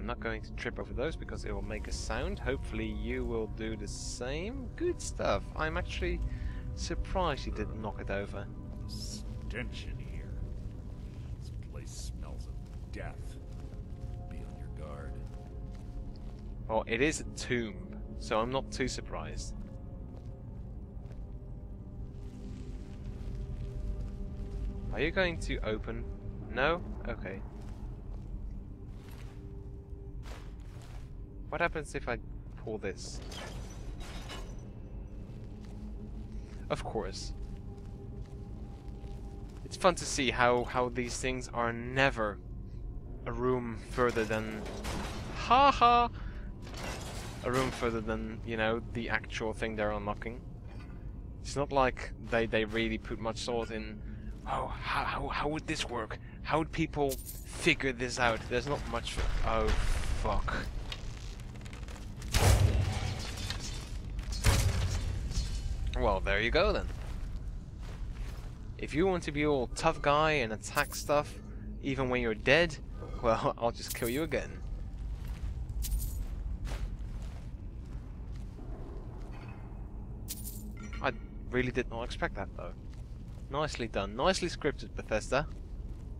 I'm not going to trip over those because it will make a sound. Hopefully you will do the same. Good stuff. I'm actually surprised you didn't knock it over. Stench in here. This place smells of death. Be on your guard. Well, it is a tomb, so I'm not too surprised. Are you going to open? No? Okay. What happens if I pull this? Of course. It's fun to see how, how these things are never a room further than... Ha ha! A room further than, you know, the actual thing they're unlocking. It's not like they, they really put much thought in, oh, how, how, how would this work? How would people figure this out? There's not much... Oh, fuck. Well, there you go then. If you want to be all tough guy and attack stuff, even when you're dead, well, I'll just kill you again. I really did not expect that though. Nicely done. Nicely scripted, Bethesda.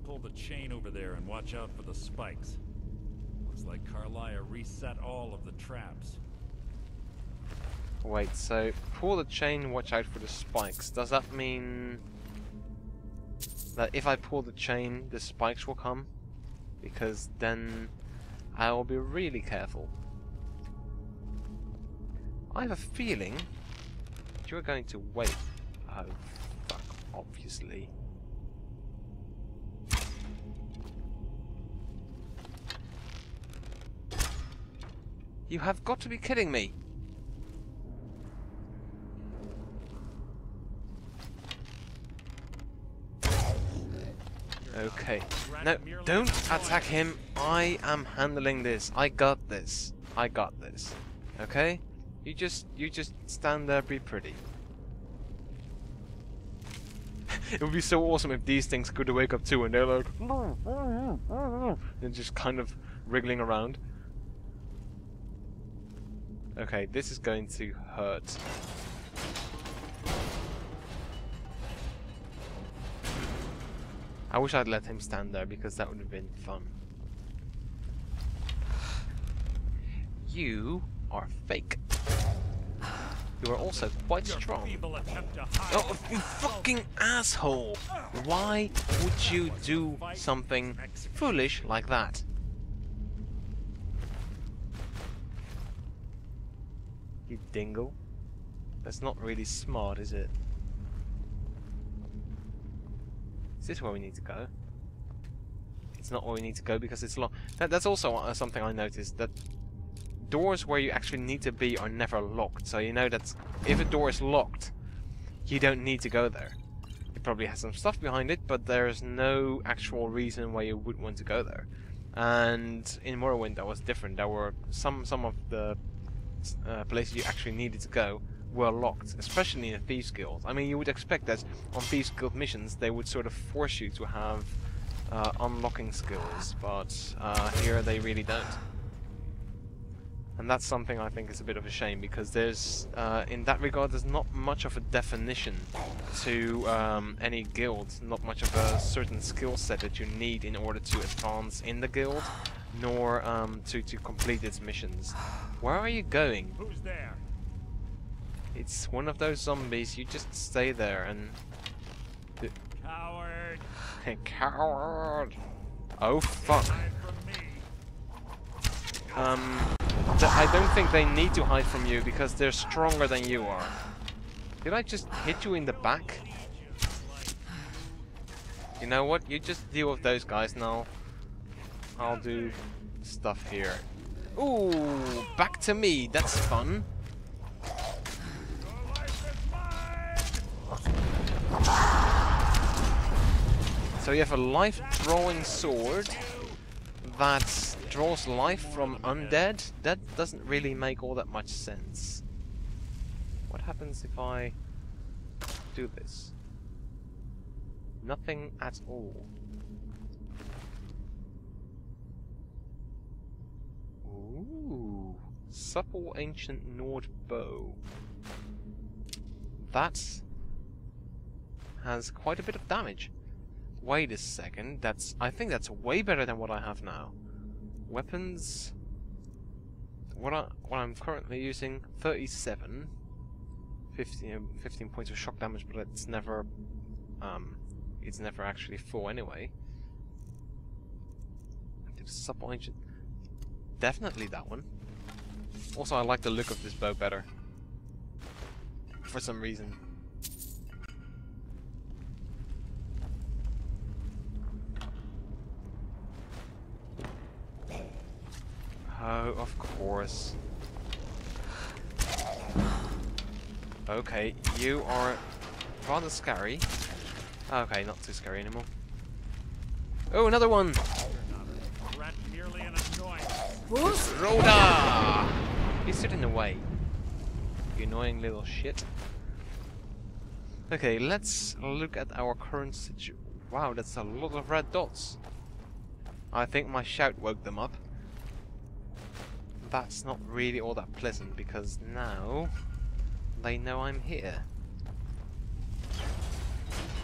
Pull the chain over there and watch out for the spikes. Looks like Karliah reset all of the traps. Wait, so pull the chain, watch out for the spikes. Does that mean that if I pull the chain, the spikes will come? Because then I will be really careful. I have a feeling you're going to wait. Oh, fuck, obviously. You have got to be kidding me! Okay. No, don't attack him. I am handling this. I got this. I got this. Okay? You just you just stand there, be pretty. it would be so awesome if these things could wake up too and they're like and just kind of wriggling around. Okay, this is going to hurt. I wish I'd let him stand there because that would have been fun. You are fake. You are also quite strong. Oh, you fucking asshole! Why would you do something foolish like that? You dingle. That's not really smart, is it? Is this where we need to go? It's not where we need to go because it's locked. That, that's also uh, something I noticed, that doors where you actually need to be are never locked. So you know that if a door is locked, you don't need to go there. It probably has some stuff behind it, but there's no actual reason why you would want to go there. And in Morrowind that was different. There were some some of the uh, places you actually needed to go were locked, especially in Thieves Guild. I mean, you would expect that on Thieves Guild missions they would sort of force you to have uh, unlocking skills, but uh, here they really don't. And that's something I think is a bit of a shame because there's, uh, in that regard, there's not much of a definition to um, any guild, not much of a certain skill set that you need in order to advance in the guild, nor um, to, to complete its missions. Where are you going? Who's there? It's one of those zombies, you just stay there and... Coward! Coward! Oh fuck. Hide from me. Um, I don't think they need to hide from you because they're stronger than you are. Did I just hit you in the back? You know what? You just deal with those guys now. I'll do stuff here. Ooh, back to me. That's fun. Your life is mine! So you have a life-drawing sword that draws life from undead? That doesn't really make all that much sense. What happens if I do this? Nothing at all. Ooh, supple Ancient Nord Bow. That has quite a bit of damage. Wait a second, that's I think that's way better than what I have now. Weapons what I what I'm currently using 37 15, 15 points of shock damage but it's never um it's never actually full anyway. Supple Ancient Definitely that one. Also, I like the look of this bow better. For some reason. Oh, of course. Okay, you are rather scary. Okay, not too scary anymore. Oh, another one! Threat merely an annoyance. Rhoda! You stood in the way. You annoying little shit. Okay, let's look at our current situation. Wow, that's a lot of red dots. I think my shout woke them up. That's not really all that pleasant because now they know I'm here.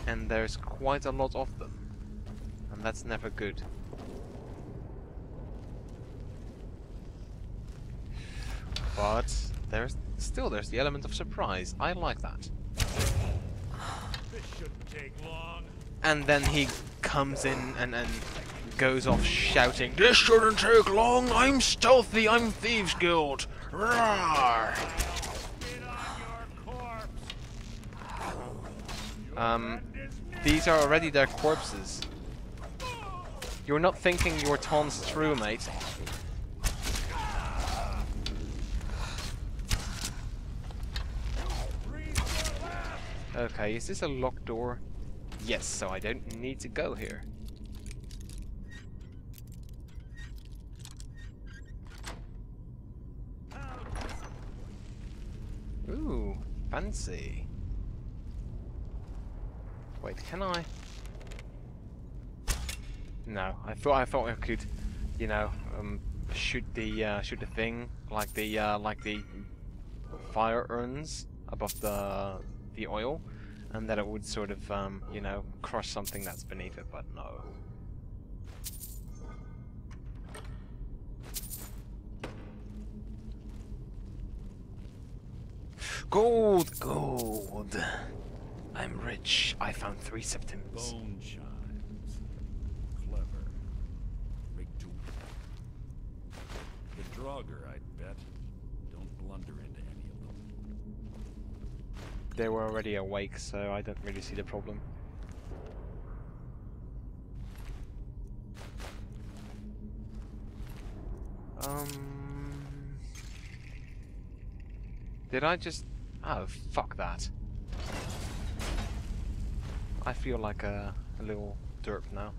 And there's quite a lot of them. And that's never good. But there's still there's the element of surprise. I like that. This shouldn't take long. And then he comes in and, and goes off shouting, This shouldn't take long, I'm stealthy, I'm Thieves Guild. Roar! Um, these are already their corpses. You're not thinking your taunts through, mate. Okay, is this a locked door? Yes, so I don't need to go here. Ooh, fancy. Wait, can I? No, I thought I thought I could, you know, um, shoot the uh, shoot the thing like the uh, like the fire urns above the the oil, and that it would sort of um, you know crush something that's beneath it. But no. Gold, gold. I'm rich. I found three septims. Bone chimes. Clever. Rig The Draugr, I'd bet. Don't blunder into any of them. They were already awake, so I don't really see the problem. Um. Did I just. Oh, fuck that. I feel like a, a little derp now.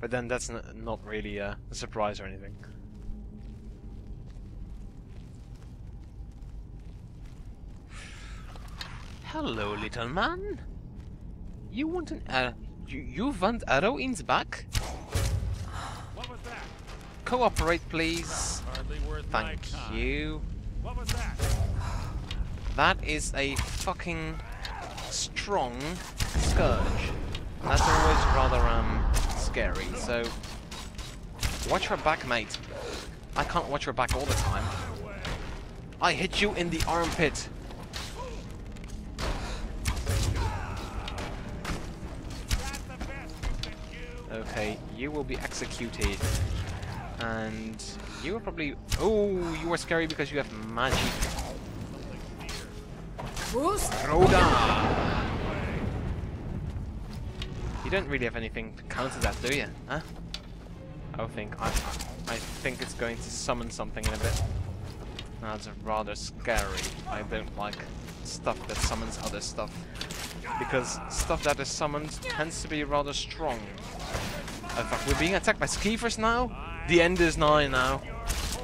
But then that's n not really a, a surprise or anything. Hello, little man. You want an uh, you, you want arrow in the back? What was that? Cooperate, please. Worth Thank you. What was that? That is a fucking strong scourge. That's always rather um scary. So watch your back, mate. I can't watch your back all the time. I hit you in the armpit. Okay, you will be executed. And you are probably... Oh, you are scary because you have magic. Rhoda! You don't really have anything to counter that, do you? Huh? I think I, I think it's going to summon something in a bit. That's rather scary. I don't like stuff that summons other stuff. Because stuff that is summoned tends to be rather strong. We're being attacked by skeevers now? The end is nigh now.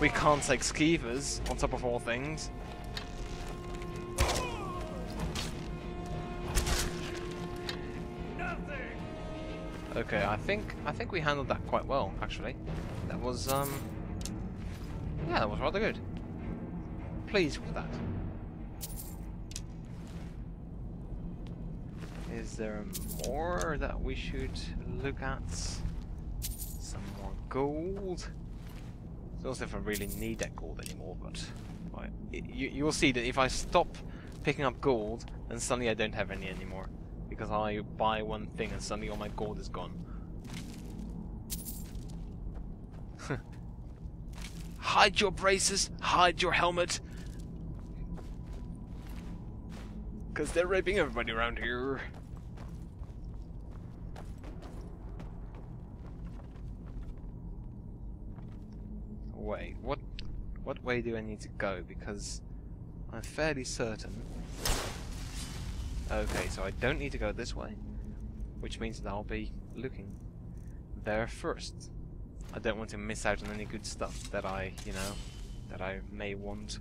We can't take skeevers, on top of all things. Okay, I think I think we handled that quite well, actually. That was um Yeah, that was rather good. Pleased with that. Is there more that we should look at? Some more gold. It's also if I really need that gold anymore, but you, you will see that if I stop picking up gold, then suddenly I don't have any anymore. Because I buy one thing and suddenly all my gold is gone. hide your braces, hide your helmet. Because they're raping everybody around here. Wait, what what way do I need to go? Because I'm fairly certain. Okay, so I don't need to go this way, which means that I'll be looking there first. I don't want to miss out on any good stuff that I, you know, that I may want.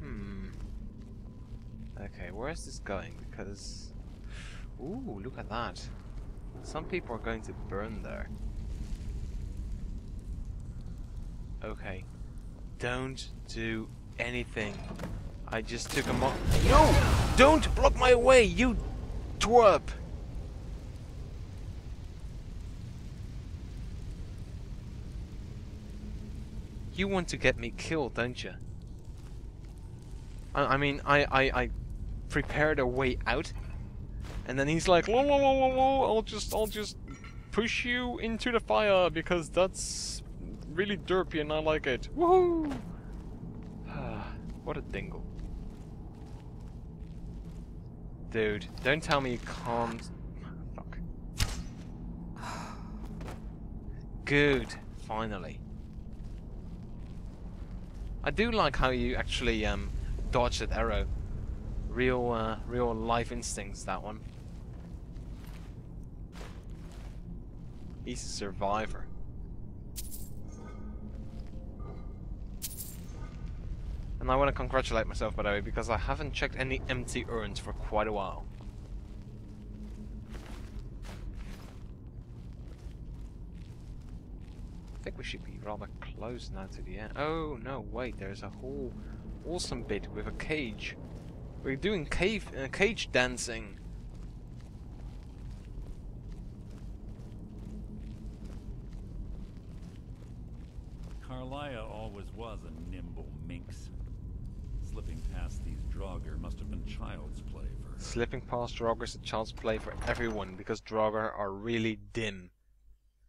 Hmm. Okay, where is this going? Because... Ooh, look at that. Some people are going to burn there. Okay. Don't do anything. I just took a mo- No! Don't block my way, you twerp! You want to get me killed, don't you? I, I mean, I, I, I prepared a way out, and then he's like, I'll just, I'll just push you into the fire because that's really derpy and I like it. Woohoo! what a dingle. Dude, don't tell me you can't... Fuck. Good, finally. I do like how you actually um, dodged that arrow. Real, uh, real life instincts, that one. He's a survivor. And I want to congratulate myself, by the way, because I haven't checked any empty urns for quite a while. I think we should be rather close now to the end. Oh, no, wait, there's a whole awesome bit with a cage. We're doing cave uh, cage dancing. Karliah always was a. Slipping past these Draugr must have been child's play for her. Slipping past Draugr is a child's play for everyone because Draugr are really dim.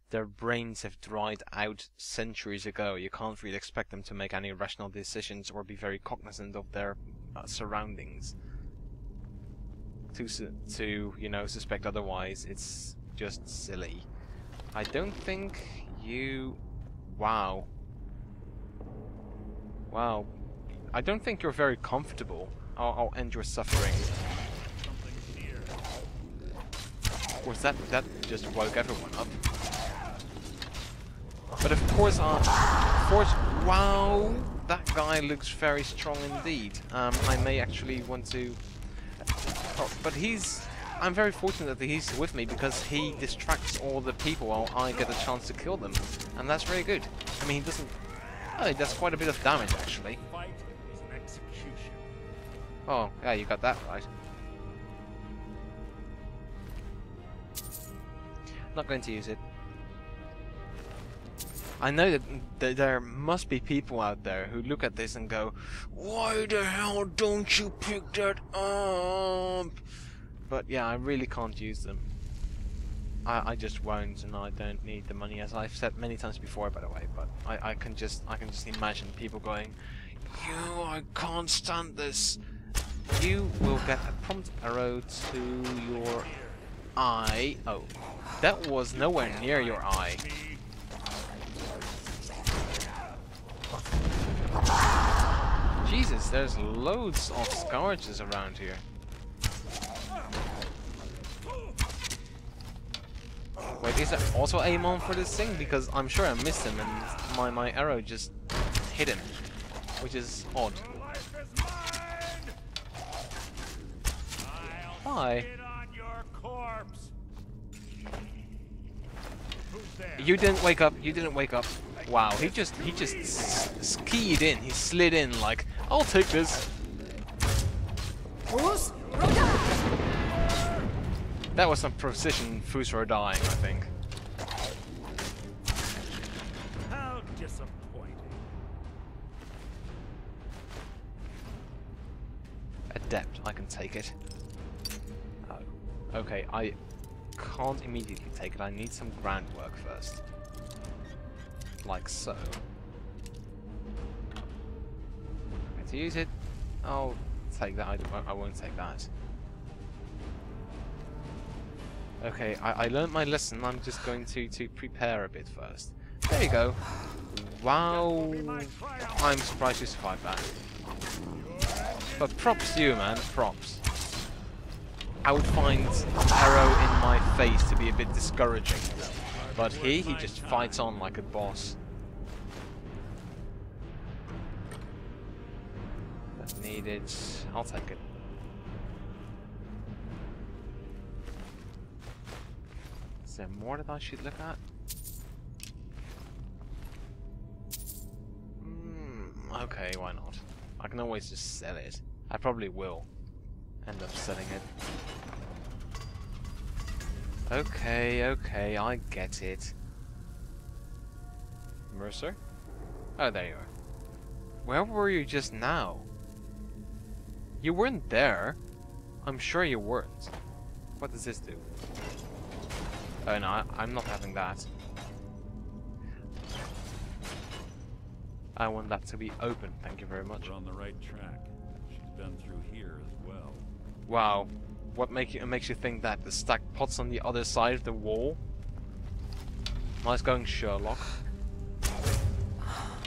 Their brains have dried out centuries ago. You can't really expect them to make any rational decisions or be very cognizant of their uh, surroundings. To, to, you know, suspect otherwise, it's just silly. I don't think you... Wow. Wow. I don't think you're very comfortable. I'll, I'll end your suffering. Course, that, that just woke everyone up. But of course, of course, wow, that guy looks very strong indeed. Um, I may actually want to... Oh, but he's... I'm very fortunate that he's with me because he distracts all the people while I get a chance to kill them. And that's very good. I mean, he doesn't... Oh, he does quite a bit of damage, actually. Oh, yeah, you got that right. Not going to use it. I know that th there must be people out there who look at this and go, Why the hell don't you pick that up? But yeah, I really can't use them. I, I just won't and I don't need the money as I've said many times before by the way, but I, I can just I can just imagine people going, You I can't stand this you will get a prompt arrow to your eye. Oh, that was nowhere near your eye. Jesus, there's loads of scourges around here. Wait, is there also Amon for this thing? Because I'm sure I missed him and my, my arrow just hit him. Which is odd. Why? Spit on your corpse. Who's there? You didn't wake up. You didn't wake up. Wow, he just he just skied in. He slid in like, I'll take this. That was some precision Fusro dying, I think. How disappointing. Adept, I can take it. Oh. Okay, I can't immediately take it. I need some groundwork first. Like so. Okay, to use it, I'll take that. I, I won't take that. Okay, I, I learned my lesson. I'm just going to, to prepare a bit first. There you go. Wow. I'm surprised you survived that. But props to you, man. Props. I would find arrow in my face to be a bit discouraging. But he, he just fights on like a boss. That needed. I'll take it. Is there more that I should look at? Mm, okay, why not? I can always just sell it. I probably will end up selling it. Okay, okay, I get it. Mercer? Oh, there you are. Where were you just now? You weren't there. I'm sure you weren't. What does this do? Oh no, I'm not having that. I want that to be open, thank you very much. We're on the right track. She's been through here as well. Wow. What make you, makes you think that? The stacked pots on the other side of the wall? Nice going, Sherlock.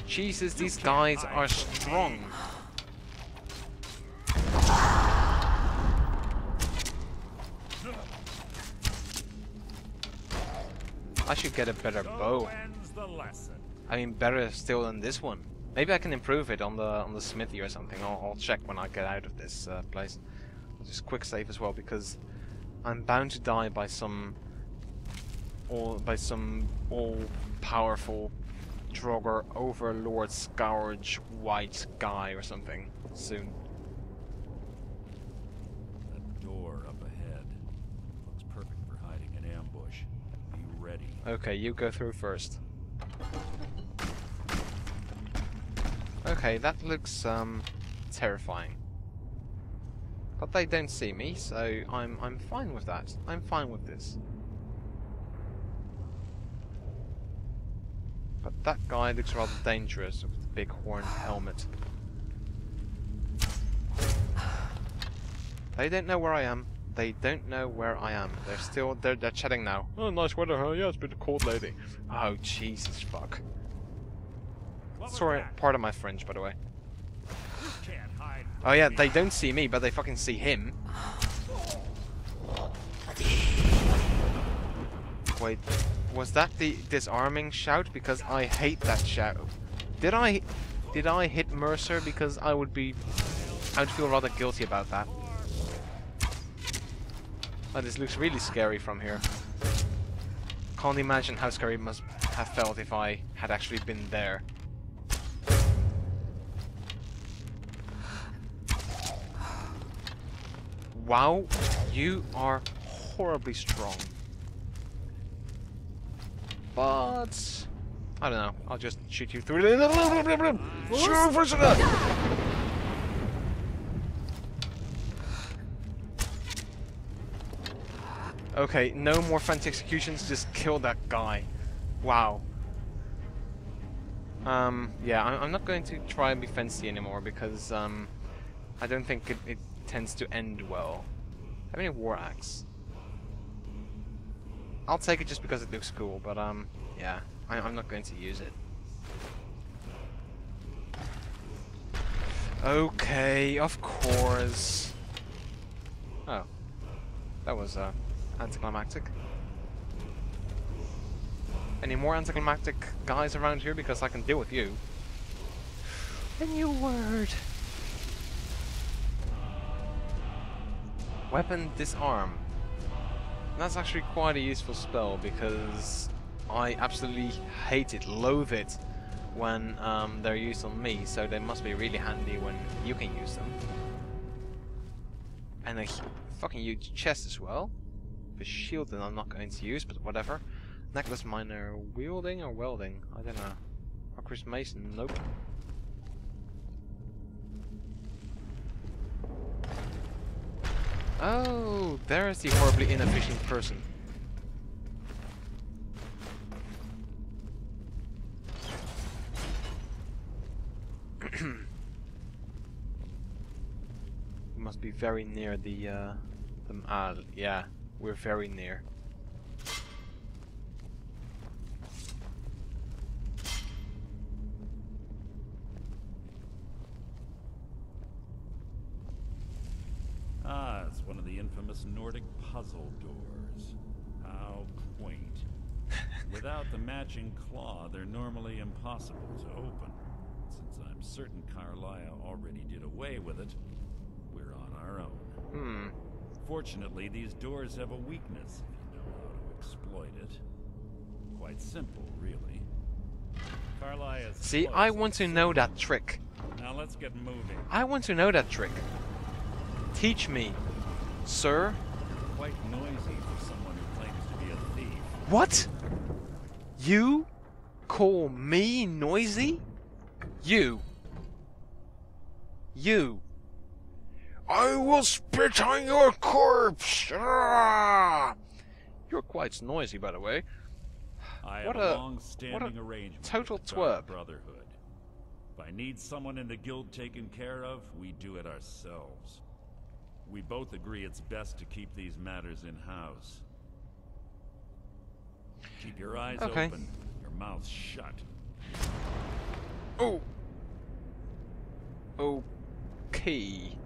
Jesus, these guys are strong. I should get a better So bow. Ends the lesson. I mean, better still than this one. Maybe I can improve it on the on the smithy or something. I'll, I'll check when I get out of this uh, place. I'll just quick save as well because I'm bound to die by some all by some all powerful Draugr Overlord Scourge white guy or something soon. That door up ahead looks perfect for hiding an ambush. Be ready. Okay, you go through first. Okay, that looks um terrifying. But they don't see me, so I'm I'm fine with that. I'm fine with this. But that guy looks rather dangerous with the big horned helmet. They don't know where I am. They don't know where I am. They're still they're they're chatting now. Oh nice weather, huh? Yeah, it's been a cold lady. Oh Jesus fuck. Sorry, part of my fringe, by the way. Oh yeah, they don't see me, but they fucking see him. Wait, was that the disarming shout? Because I hate that shout. Did I, did I hit Mercer? Because I would be, I would feel rather guilty about that. Oh, this looks really scary from here. Can't imagine how scary it must have felt if I had actually been there. Wow, you are horribly strong. But I don't know. I'll just shoot you through. Okay, no more fancy executions. Just kill that guy. Wow. Um, yeah, I'm, I'm not going to try and be fancy anymore because um, I don't think it, it tends to end well. Have any war axe? I'll take it just because it looks cool, but um, yeah, I, I'm not going to use it. Okay, of course. Oh, that was uh, anticlimactic. Any more anticlimactic guys around here? Because I can deal with you. A new word. Weapon disarm. That's actually quite a useful spell because I absolutely hate it, loathe it when um, they're used on me, so they must be really handy when you can use them. And a fucking huge chest as well. The shield that I'm not going to use, but whatever. Necklace miner wielding or welding? I don't know. Chris Mason? Nope. Oh, there is the horribly inefficient person. we must be very near the, uh, the, ah, yeah, we're very near. It's one of the infamous Nordic puzzle doors. How quaint. Without the matching claw, they're normally impossible to open. Since I'm certain Karliah already did away with it, we're on our own. Hmm. Fortunately, these doors have a weakness if you know how to exploit it. Quite simple, really. Carlisle is See, I want to know that trick. Now let's get moving. I want to know that trick. Teach me, sir. Quite noisy for someone who claims to be a thief. What? You call me noisy? You. You. I will spit on your corpse! Ah! You're quite noisy, by the way. I What have a- long-standing arrangement total with the Dark twerp. Brotherhood. If I need someone in the guild taken care of, we do it ourselves. We both agree it's best to keep these matters in-house. Keep your eyes Okay. open, your mouth shut. Oh. Okay.